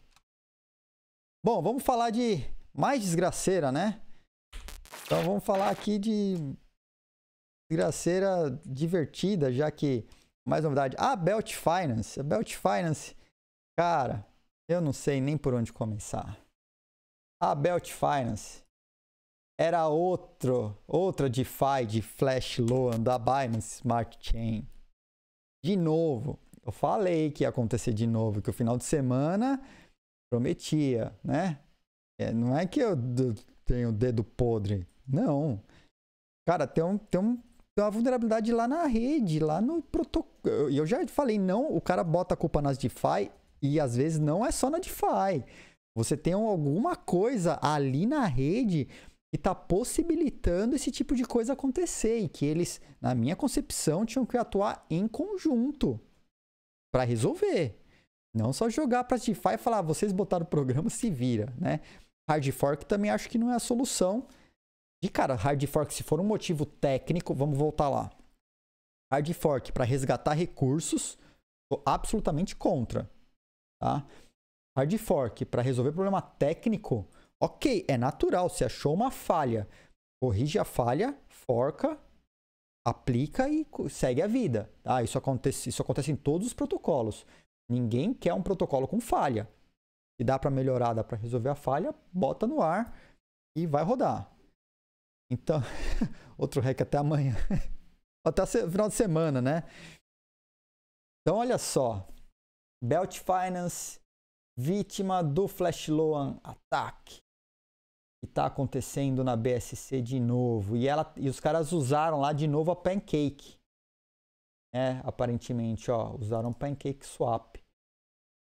Bom, vamos falar de mais desgraceira, né? Então vamos falar aqui de desgraceira divertida, já que, mais novidade, a Belt Finance. A Belt Finance, cara, eu não sei nem por onde começar. A Belt Finance era outro, outra DeFi de Flash Loan da Binance Smart Chain. De novo, eu falei que ia acontecer de novo, que o final de semana prometia, né? É, não é que eu tenho o dedo podre, não. Cara, tem, um, tem, um, tem uma vulnerabilidade lá na rede, lá no protocolo. Eu já falei, não, o cara bota a culpa nas DeFi e às vezes não é só na DeFi. Você tem alguma coisa ali na rede que está possibilitando esse tipo de coisa acontecer e que eles, na minha concepção, tinham que atuar em conjunto para resolver. Não só jogar para DeFi e falar, ah, vocês botaram o programa, se vira, né? Hard fork também acho que não é a solução. De cara, hard fork, se for um motivo técnico, vamos voltar lá. Hard fork para resgatar recursos, tô absolutamente contra, tá? Hard fork para resolver problema técnico, ok, é natural. Se achou uma falha, corrige a falha, forca, aplica e segue a vida. Tá? Isso, acontece, isso acontece em todos os protocolos. Ninguém quer um protocolo com falha. Se dá para melhorar, dá para resolver a falha, bota no ar e vai rodar. Então, [laughs] outro hack até amanhã. [laughs] até final de semana, né? Então, olha só. Belt Finance, vítima do Flash Loan ataque. Que está acontecendo na BSC de novo. E, ela, e os caras usaram lá de novo a Pancake. É, aparentemente, ó, usaram Pancake Swap.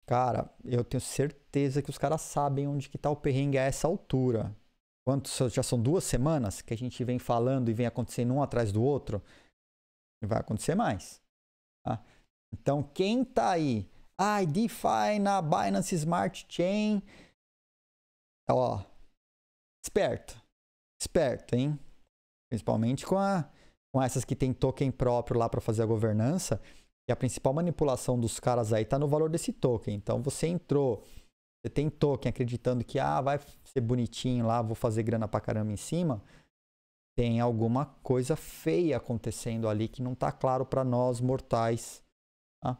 Cara, eu tenho certeza que os caras sabem onde que tá o perrengue a essa altura. Quantos já são duas semanas que a gente vem falando e vem acontecendo um atrás do outro? Vai acontecer mais. Tá? Então, quem tá aí? Ai, DeFi na Binance Smart Chain. Ó, esperto. Esperto, hein? Principalmente com a com essas que tem token próprio lá para fazer a governança, e a principal manipulação dos caras aí está no valor desse token. Então você entrou, você tem token acreditando que ah, vai ser bonitinho lá, vou fazer grana pra caramba em cima. Tem alguma coisa feia acontecendo ali que não está claro para nós mortais. Tá?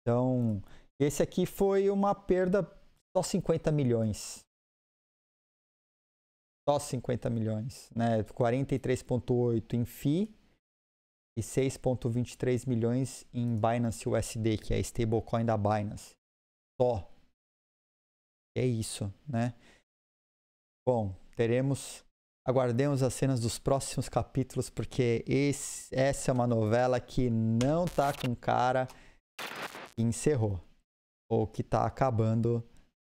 Então, esse aqui foi uma perda só 50 milhões só 50 milhões, né? 43,8 em FI e 6,23 milhões em Binance USD, que é a stablecoin da Binance. Só. É isso, né? Bom, teremos. Aguardemos as cenas dos próximos capítulos, porque esse, essa é uma novela que não tá com cara que encerrou. Ou que tá acabando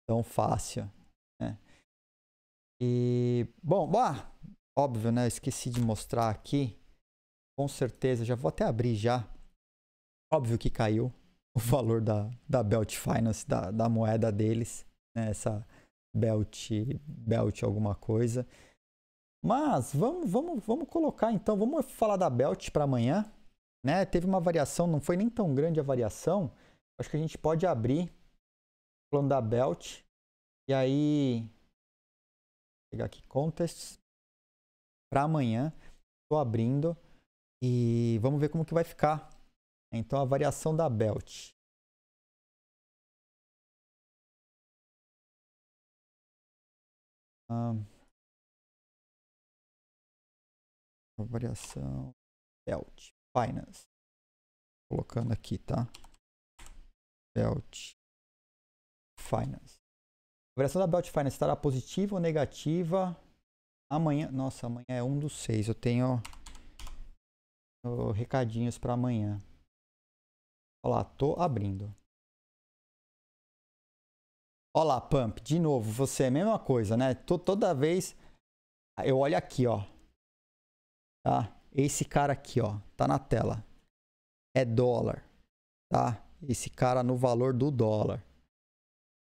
tão fácil. E, bom, bah, óbvio, né? Esqueci de mostrar aqui. Com certeza, já vou até abrir já. Óbvio que caiu [laughs] o valor da, da Belt Finance, da, da moeda deles, né? Essa Belt, Belt alguma coisa. Mas vamos, vamos, vamos colocar então, vamos falar da Belt para amanhã, né? Teve uma variação, não foi nem tão grande a variação. Acho que a gente pode abrir o plano da Belt e aí pegar aqui contests para amanhã. Estou abrindo e vamos ver como que vai ficar. Então a variação da Belt. Um, variação belt finance colocando aqui tá belt finance a variação da belt finance estará positiva ou negativa amanhã nossa amanhã é um dos seis eu tenho recadinhos para amanhã olha lá tô abrindo Olha lá, Pump, de novo, você é a mesma coisa, né? Toda vez eu olho aqui, ó. Tá? Esse cara aqui, ó, tá na tela. É dólar, tá? Esse cara no valor do dólar.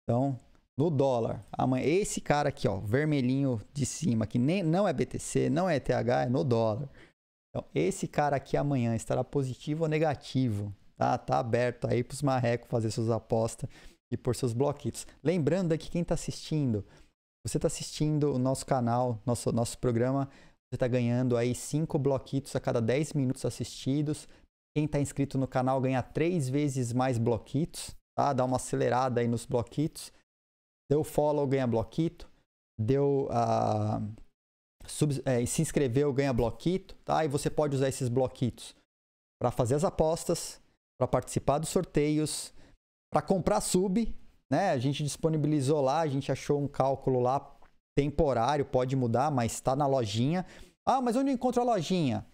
Então, no dólar, amanhã, esse cara aqui, ó, vermelhinho de cima, que nem não é BTC, não é ETH, é no dólar. Então, esse cara aqui amanhã estará positivo ou negativo, tá? Tá aberto aí para os marrecos fazer suas apostas e por seus bloquitos. Lembrando que quem está assistindo, você está assistindo o nosso canal, nosso, nosso programa, você está ganhando aí 5 bloquitos a cada 10 minutos assistidos. Quem está inscrito no canal ganha 3 vezes mais bloquitos, tá? Dá uma acelerada aí nos bloquitos. Deu follow, ganha bloquito. Deu uh, sub, é, se inscreveu, ganha bloquito, tá? E você pode usar esses bloquitos para fazer as apostas, para participar dos sorteios, para comprar sub, né? A gente disponibilizou lá, a gente achou um cálculo lá temporário, pode mudar, mas está na lojinha. Ah, mas onde eu encontro a lojinha?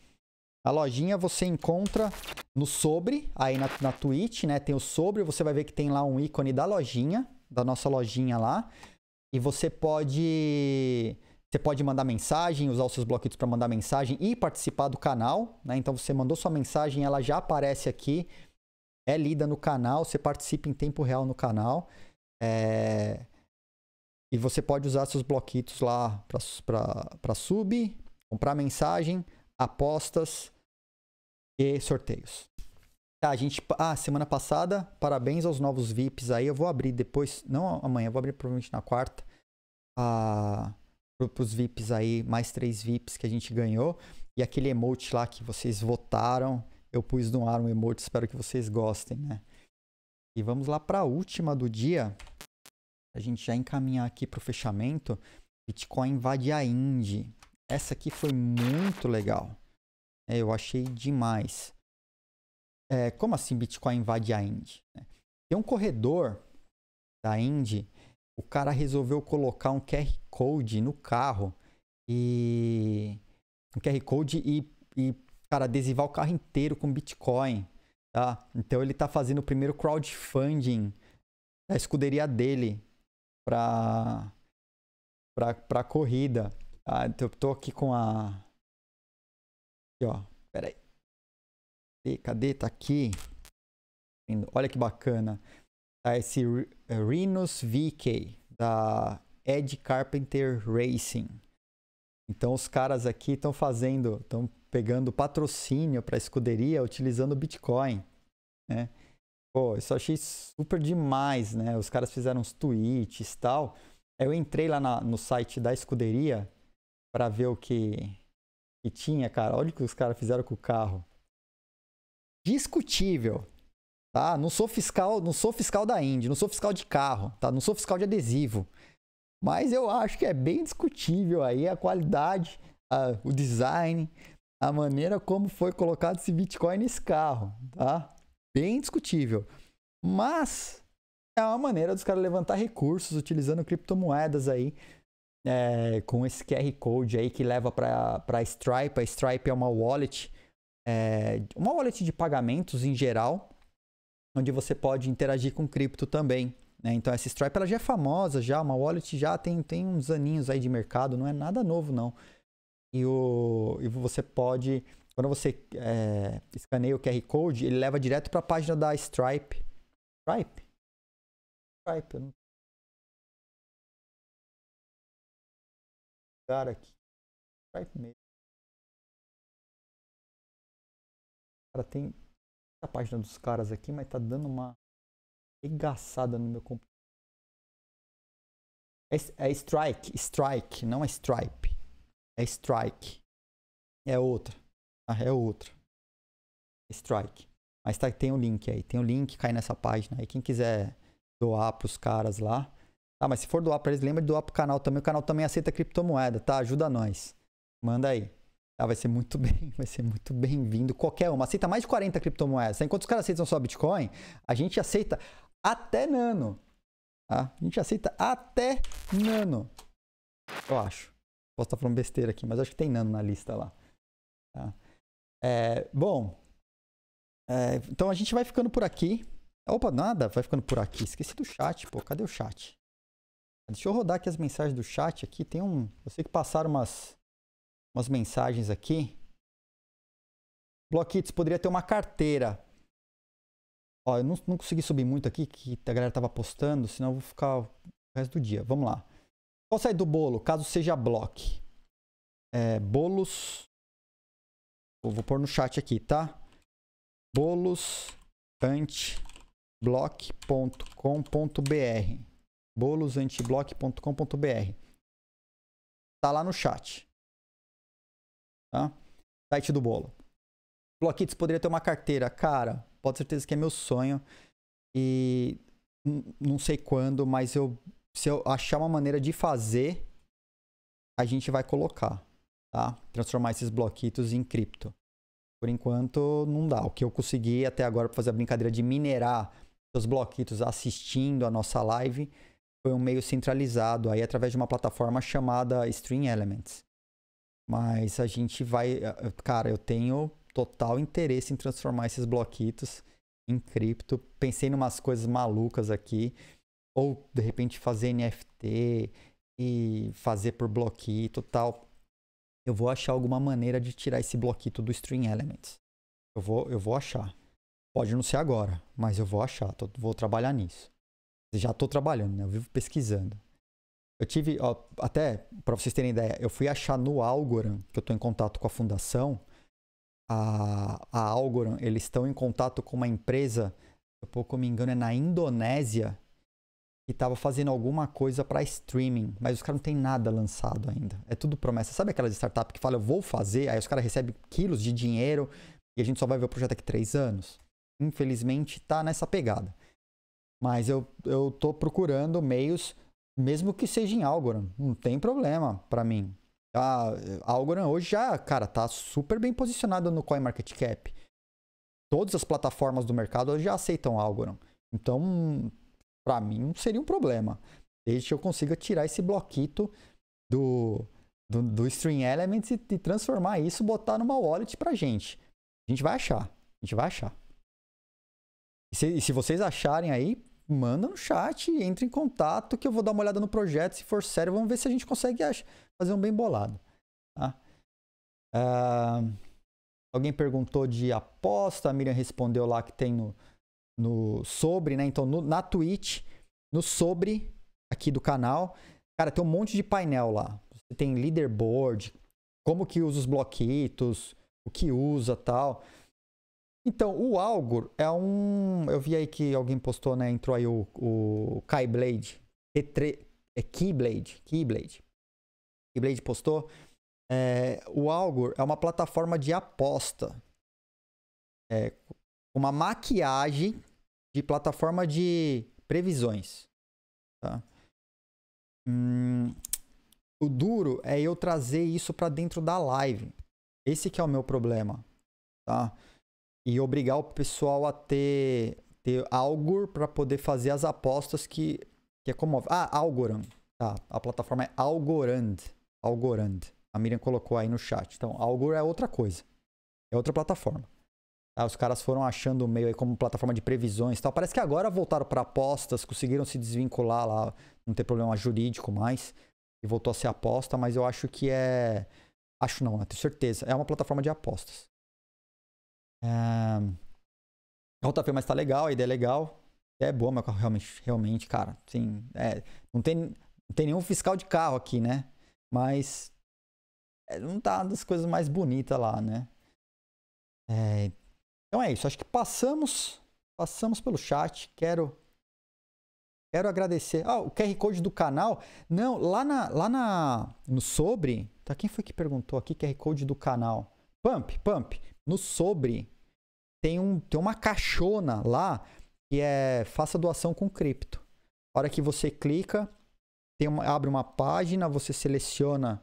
A lojinha você encontra no sobre, aí na, na Twitch, né? Tem o sobre, você vai ver que tem lá um ícone da lojinha, da nossa lojinha lá. E você pode você pode mandar mensagem, usar os seus bloquitos para mandar mensagem e participar do canal, né? Então você mandou sua mensagem, ela já aparece aqui é lida no canal, você participa em tempo real no canal. É... E você pode usar seus bloquitos lá para sub, comprar mensagem, apostas e sorteios. Tá, a gente. Ah, semana passada, parabéns aos novos VIPs aí. Eu vou abrir depois, não amanhã, vou abrir provavelmente na quarta. Ah, para os VIPs aí, mais três VIPs que a gente ganhou. E aquele emote lá que vocês votaram eu pus no ar um emote, espero que vocês gostem, né? E vamos lá para a última do dia. A gente já encaminhar aqui para o fechamento. Bitcoin invade a Indy. Essa aqui foi muito legal. É, eu achei demais. É, como assim Bitcoin invade a Indy? Tem um corredor da Indy. O cara resolveu colocar um QR Code no carro e um QR Code e, e cara, adesivar o carro inteiro com Bitcoin, tá? Então ele tá fazendo o primeiro crowdfunding da escuderia dele para para para corrida. Ah, então eu tô aqui com a aqui, ó. Pera aí. Cadê? Tá aqui. Olha que bacana. Tá esse Rhinos VK da Ed Carpenter Racing. Então os caras aqui estão fazendo, estão pegando patrocínio para escuderia utilizando Bitcoin, né? Pô, isso eu achei super demais, né? Os caras fizeram uns tweets tal. Eu entrei lá na, no site da escuderia para ver o que, que tinha, cara. Olha o que os caras fizeram com o carro. Discutível, tá? Não sou fiscal, não sou fiscal da Indy, não sou fiscal de carro, tá? Não sou fiscal de adesivo. Mas eu acho que é bem discutível aí a qualidade, a, o design, a maneira como foi colocado esse Bitcoin nesse carro, tá? Bem discutível. Mas é uma maneira dos caras levantar recursos utilizando criptomoedas aí, é, com esse QR Code aí que leva para Stripe. A Stripe é uma wallet, é, uma wallet de pagamentos em geral, onde você pode interagir com cripto também. Né? Então essa Stripe ela já é famosa, já uma wallet já tem, tem uns aninhos aí de mercado, não é nada novo não. E, o, e você pode, quando você é, escaneia o QR Code, ele leva direto para a página da Stripe. Stripe? Stripe, eu não cara aqui. Stripe mesmo. Cara, tem a página dos caras aqui, mas tá dando uma engaçada no meu computador. É, é Strike, Strike, não é Stripe. É Strike. É outra. Ah, é outra. Strike. Mas tá, tem o um link aí. Tem o um link, cai nessa página aí. Quem quiser doar pros caras lá. Ah, mas se for doar pra eles, lembra de doar pro canal também. O canal também aceita criptomoeda, tá? Ajuda nós. Manda aí. Ah, vai ser muito [laughs] bem, vai ser muito bem-vindo. Qualquer uma. Aceita mais de 40 criptomoedas. Enquanto os caras aceitam só Bitcoin, a gente aceita até nano. Tá? A gente aceita até nano. Eu acho. Posso estar falando besteira aqui, mas acho que tem nano na lista lá. Tá? É, bom, é, então a gente vai ficando por aqui. Opa, nada, vai ficando por aqui. Esqueci do chat, pô. Cadê o chat? Deixa eu rodar aqui as mensagens do chat aqui. Tem um. Eu sei que passaram umas, umas mensagens aqui. Blockits poderia ter uma carteira Ó, eu não, não consegui subir muito aqui, que a galera tava postando, senão eu vou ficar o resto do dia. Vamos lá. Qual sai do bolo, caso seja block? É, bolos. Eu vou pôr no chat aqui, tá? Bolos antiblock.com.br bolosantiblock.com.br Tá lá no chat. Tá? Site do bolo. Blockits poderia ter uma carteira. Cara, pode certeza que é meu sonho. E não sei quando, mas eu se eu achar uma maneira de fazer, a gente vai colocar, tá? Transformar esses bloquitos em cripto. Por enquanto não dá. O que eu consegui até agora para fazer a brincadeira de minerar os bloquitos assistindo a nossa live foi um meio centralizado aí através de uma plataforma chamada Stream Elements. Mas a gente vai, cara, eu tenho total interesse em transformar esses bloquitos em cripto. Pensei em umas coisas malucas aqui. Ou de repente fazer NFT e fazer por bloquito tal. Eu vou achar alguma maneira de tirar esse bloquito do String Elements. Eu vou, eu vou achar. Pode não ser agora, mas eu vou achar. Tô, vou trabalhar nisso. Já estou trabalhando, né? Eu vivo pesquisando. Eu tive, ó, até para vocês terem ideia, eu fui achar no Algorand, que eu estou em contato com a fundação, a, a Algorand, eles estão em contato com uma empresa, se eu pouco me engano, é na Indonésia, que estava fazendo alguma coisa para streaming, mas os caras não tem nada lançado ainda. É tudo promessa. Sabe aquelas startups que falam, eu vou fazer, aí os caras recebem quilos de dinheiro e a gente só vai ver o projeto daqui três anos? Infelizmente, tá nessa pegada. Mas eu, eu tô procurando meios, mesmo que seja em Algorand, não tem problema para mim. A, Algorand hoje já, cara, tá super bem posicionada no CoinMarketCap. Todas as plataformas do mercado já aceitam Algorand. Então, para mim, não seria um problema. Desde que eu consiga tirar esse bloquito do, do, do String Elements e, e transformar isso, botar numa wallet pra gente. A gente vai achar. A gente vai achar. E se, e se vocês acharem aí, manda no chat, entre em contato que eu vou dar uma olhada no projeto. Se for sério, vamos ver se a gente consegue fazer um bem bolado. Tá? Uh, alguém perguntou de aposta, a Miriam respondeu lá que tem no, no sobre, né? Então, no, na Twitch, no sobre aqui do canal, cara, tem um monte de painel lá. Você tem leaderboard, como que usa os bloquitos, o que usa tal. Então, o Algor é um. Eu vi aí que alguém postou, né? Entrou aí o, o Keyblade. É Keyblade. Keyblade. Keyblade postou. É, o Algor é uma plataforma de aposta. É, uma maquiagem de plataforma de previsões. Tá? Hum, o duro é eu trazer isso para dentro da live. Esse que é o meu problema. Tá? E obrigar o pessoal a ter ter Algor para poder fazer as apostas que, que é como. Ah, Algorand. Tá, a plataforma é Algorand. Algorand. A Miriam colocou aí no chat. Então, Algor é outra coisa. É outra plataforma. Tá, os caras foram achando o meio aí como plataforma de previsões e tal. Parece que agora voltaram para apostas, conseguiram se desvincular lá, não tem problema jurídico mais. E voltou a ser aposta, mas eu acho que é. Acho não, tenho certeza. É uma plataforma de apostas. É... Rota mas tá legal, a ideia é legal. É boa, mas realmente, realmente cara, sim. É, não, tem, não tem nenhum fiscal de carro aqui, né? Mas é, não tá das coisas mais bonitas lá, né? É, então é isso. Acho que passamos, passamos pelo chat. Quero Quero agradecer. Ah, o QR Code do canal. Não, lá na, lá na no sobre, tá quem foi que perguntou aqui QR Code do canal? Pump, Pump. No sobre tem um tem uma caixona lá que é faça doação com cripto. A hora que você clica, tem uma, abre uma página, você seleciona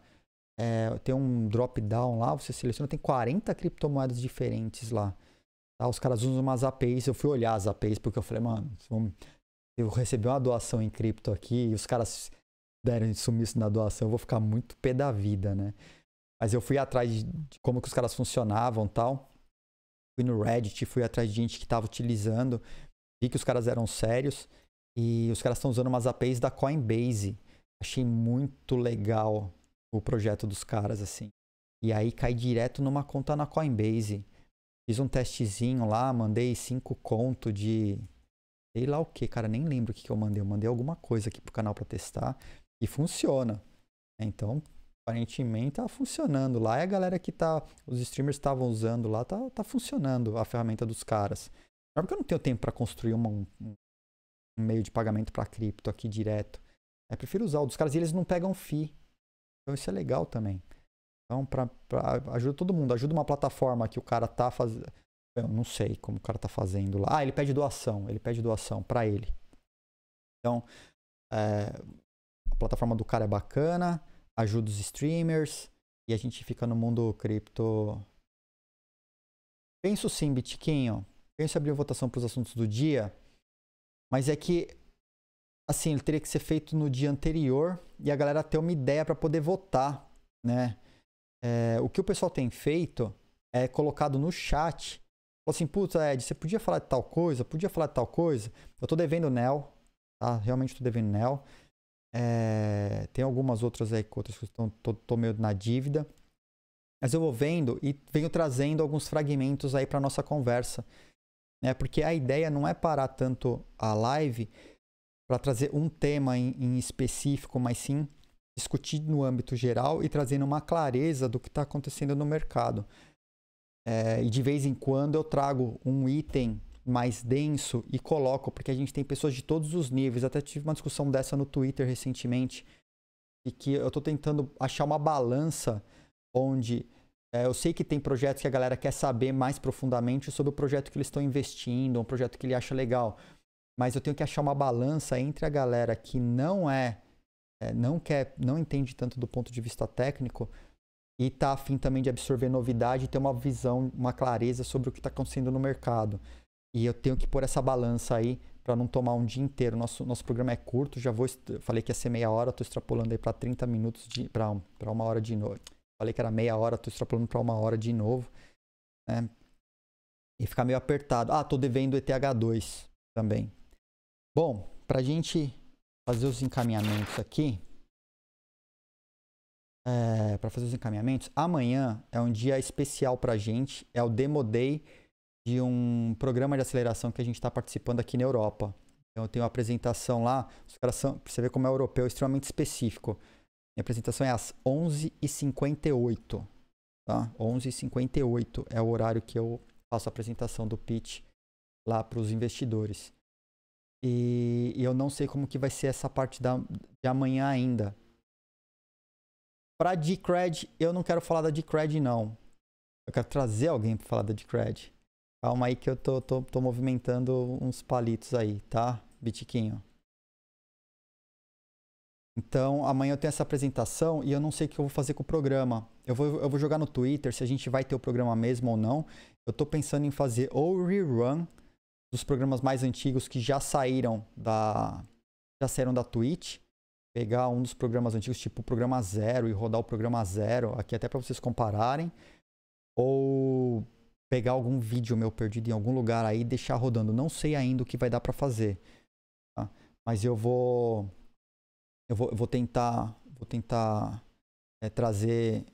é, tem um drop down lá, você seleciona, tem 40 criptomoedas diferentes lá. Tá? Os caras usam umas APIs, eu fui olhar as APIs porque eu falei, mano, eu recebi uma doação em cripto aqui e os caras deram sumiço na doação, eu vou ficar muito pé da vida, né? Mas eu fui atrás de, como que os caras funcionavam tal. Fui no Reddit, fui atrás de gente que estava utilizando, vi que os caras eram sérios e os caras estão usando umas APIs da Coinbase. Achei muito legal o projeto dos caras, assim. E aí cai direto numa conta na Coinbase. Fiz um testezinho lá, mandei cinco conto de sei lá o que, cara, nem lembro o que, que eu mandei. Eu mandei alguma coisa aqui pro canal para testar e funciona. Então, aparentemente tá funcionando lá. E a galera que tá, os streamers estavam usando lá, tá, tá funcionando a ferramenta dos caras. Não é porque eu não tenho tempo para construir uma, um, um, meio de pagamento para cripto aqui direto. Eu prefiro usar o dos caras e eles não pegam FII. Então isso é legal também. Então, pra, pra, ajuda todo mundo. Ajuda uma plataforma que o cara tá fazendo eu não sei como o cara tá fazendo lá. Ah, ele pede doação. Ele pede doação para ele. Então, é, a plataforma do cara é bacana, ajuda os streamers e a gente fica no mundo cripto. Penso sim, Bitquinho. Penso abrir votação para os assuntos do dia, mas é que assim, ele teria que ser feito no dia anterior e a galera ter uma ideia para poder votar, né? É, o que o pessoal tem feito é colocado no chat assim, puta, Ed, você podia falar de tal coisa, podia falar de tal coisa. Eu tô devendo Nel, tá? Realmente tô devendo Nel. É, tem algumas outras aí, outras que estão, tô, tô meio na dívida. Mas eu vou vendo e venho trazendo alguns fragmentos aí para nossa conversa. Né? Porque a ideia não é parar tanto a live para trazer um tema em, em, específico, mas sim discutir no âmbito geral e trazendo uma clareza do que está acontecendo no mercado. É, e de vez em quando eu trago um item mais denso e coloco, porque a gente tem pessoas de todos os níveis. Até tive uma discussão dessa no Twitter recentemente, e que eu estou tentando achar uma balança onde é, eu sei que tem projetos que a galera quer saber mais profundamente sobre o projeto que eles estão investindo, um projeto que ele acha legal. Mas eu tenho que achar uma balança entre a galera que não é, é não quer, não entende tanto do ponto de vista técnico, e tá afim também de absorver novidade e ter uma visão, uma clareza sobre o que está acontecendo no mercado. E eu tenho que pôr essa balança aí para não tomar um dia inteiro. Nosso, nosso programa é curto, já vou. Falei que ia ser meia hora, estou extrapolando aí para 30 minutos, para uma hora de novo. Falei que era meia hora, estou extrapolando para uma hora de novo. Né? E ficar meio apertado. Ah, estou devendo ETH2 também. Bom, para gente fazer os encaminhamentos aqui, é, para fazer os encaminhamentos, amanhã é um dia especial para gente, é o Demo Day de um programa de aceleração que a gente está participando aqui na Europa. Então eu tenho uma apresentação lá, os caras são, você vê como é europeu, extremamente específico. Minha apresentação é às 11h58, tá? 11h58 é o horário que eu faço a apresentação do pitch lá para os investidores. E, e, eu não sei como que vai ser essa parte da, de amanhã ainda. Pra Decred, eu não quero falar da Decred, não. Eu quero trazer alguém para falar da Decred. Calma aí que eu tô, tô, tô movimentando uns palitos aí, tá, Bitiquinho? Então, amanhã eu tenho essa apresentação e eu não sei o que eu vou fazer com o programa. Eu vou, eu vou jogar no Twitter se a gente vai ter o programa mesmo ou não. Eu tô pensando em fazer ou rerun dos programas mais antigos que já saíram da já saíram da Twitch, pegar um dos programas antigos, tipo o programa zero, e rodar o programa zero, aqui até para vocês compararem, ou pegar algum vídeo meu perdido em algum lugar aí e deixar rodando. Não sei ainda o que vai dar para fazer, tá? mas eu vou, eu vou, eu vou tentar, vou tentar é, trazer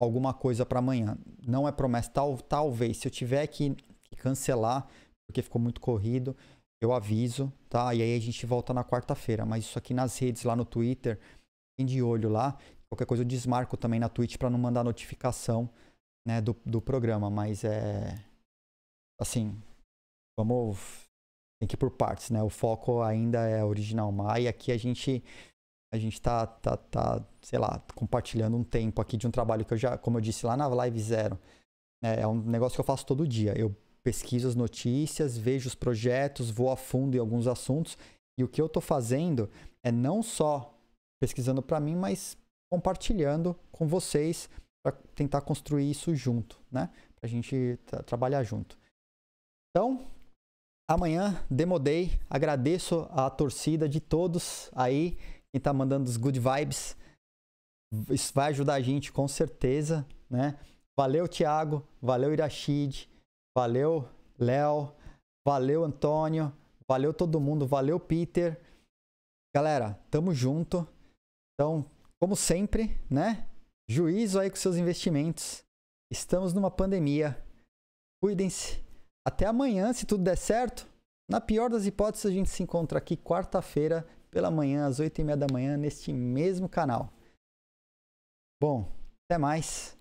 alguma coisa para amanhã. Não é promessa, tal, talvez. Se eu tiver que, que cancelar, porque ficou muito corrido, eu aviso, tá? E aí a gente volta na quarta-feira. Mas isso aqui nas redes, lá no Twitter, tem de olho lá. Qualquer coisa eu desmarco também na Twitch para não mandar notificação né, do, do programa. Mas é. Assim, vamos. Tem que ir por partes, né? O foco ainda é original Mai. E aqui a gente a gente tá, tá, tá, sei lá, compartilhando um tempo aqui de um trabalho que eu já, como eu disse lá na Live Zero, é, é um negócio que eu faço todo dia. Eu pesquiso as notícias, vejo os projetos, vou a fundo em alguns assuntos. E o que eu estou fazendo é não só pesquisando para mim, mas compartilhando com vocês para tentar construir isso junto, né? Para a gente trabalhar junto. Então, amanhã, Demodei. Agradeço a torcida de todos aí, quem está mandando os good vibes. Isso vai ajudar a gente com certeza, né? Valeu, Thiago. Valeu, Irachid. Valeu, Léo. Valeu, Antônio. Valeu todo mundo. Valeu, Peter. Galera, tamo junto. Então, como sempre, né? Juízo aí com seus investimentos. Estamos numa pandemia. Cuidem-se. Até amanhã, se tudo der certo. Na pior das hipóteses, a gente se encontra aqui quarta-feira pela manhã, às oito e meia da manhã, neste mesmo canal. Bom, até mais.